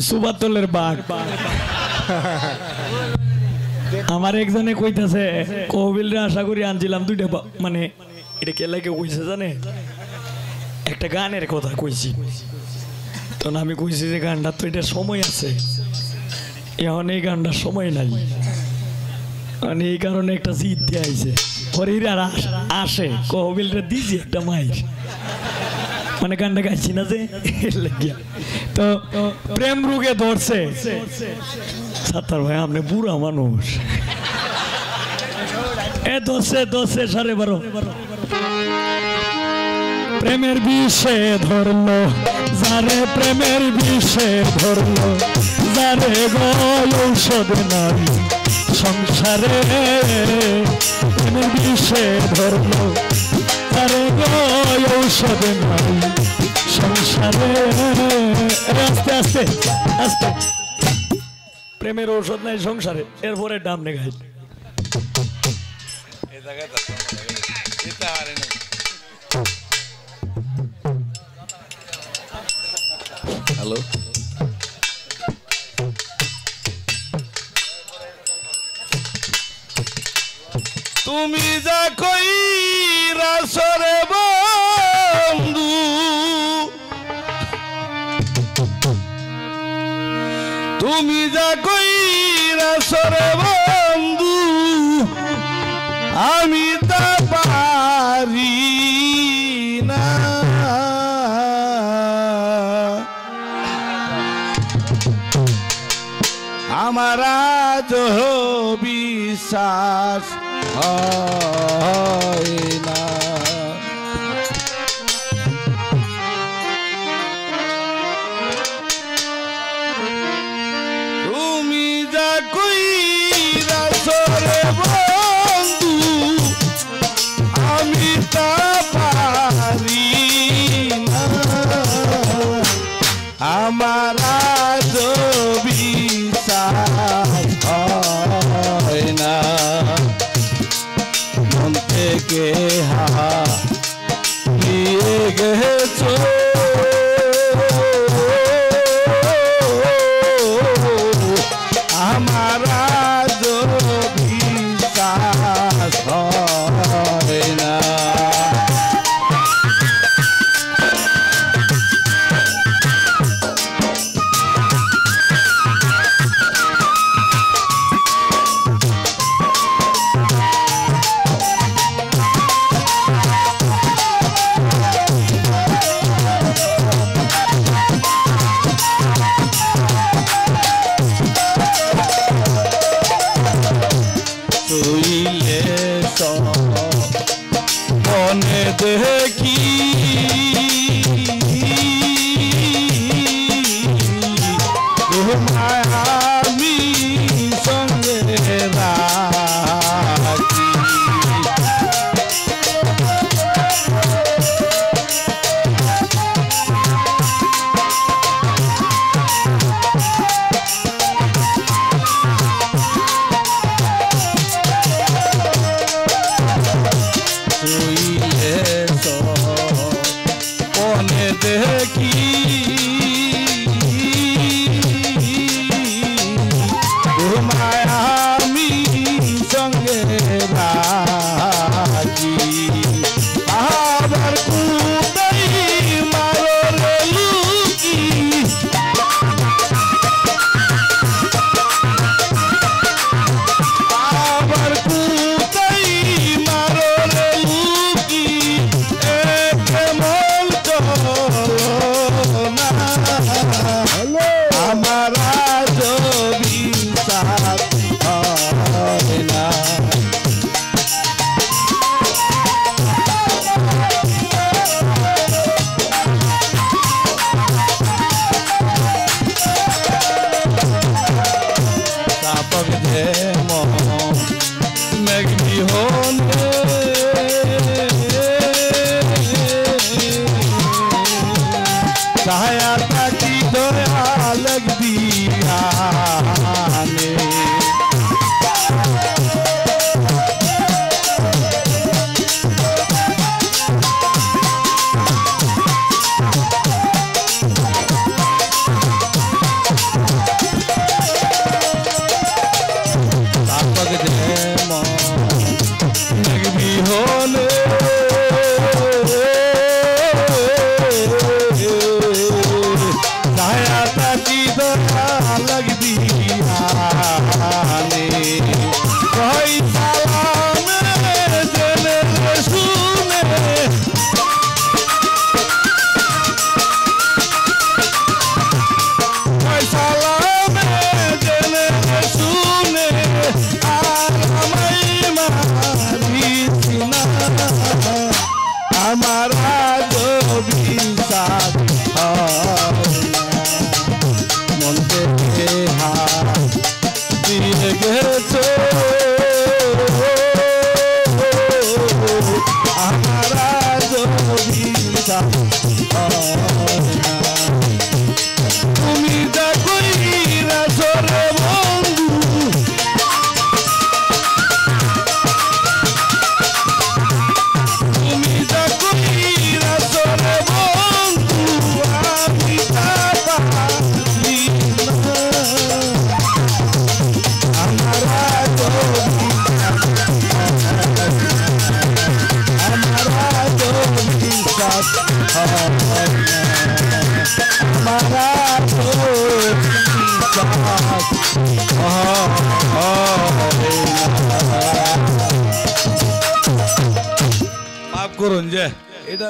সুবাতলের বাঘ। আমার একজনে কইতাছে, কবিলরে আশা করি আনছিলাম দুইটা মানে এটা কে লাগে কইছে জানে? একটা গানের কথা কইছি। তখন আমি কইছি যে গানটা তো এটা সময় আছে। এখন এই গানটার সময় নাই। মানে এই কারণে একটা জিদ দিয়ে আইছে। হরির আর আস- কহবিলটা দিছি একটা মাইর। মানে গানটা গাইছি না যে লাগিয়া। তো প্রেম রোগে ধরছে। সাত্তার ভাই, আপনি বুড়া মানুষ। এ দশে দশে সাড়ে বারো। প্রেমের বিষে ধরলো, যারে প্রেমের বিষে ধরলো, যারে গৌষধ নাই সংসারে প্রেমের বিষে ধরলো, যারে গৌষধ নাই সংসারে আস্তে আস্তে আস্তে প্রেমের ঔষধ নাই সংসারে এরপরে ডাম নেগাই হ্যালো। তুমি যা কই রাসরে বন্ধু তুমি যা কই রাসরে বন্ধু আমি তা পারি আমার আজ বিশ্বাস হয়। hey हमारा जो করুন যে এটা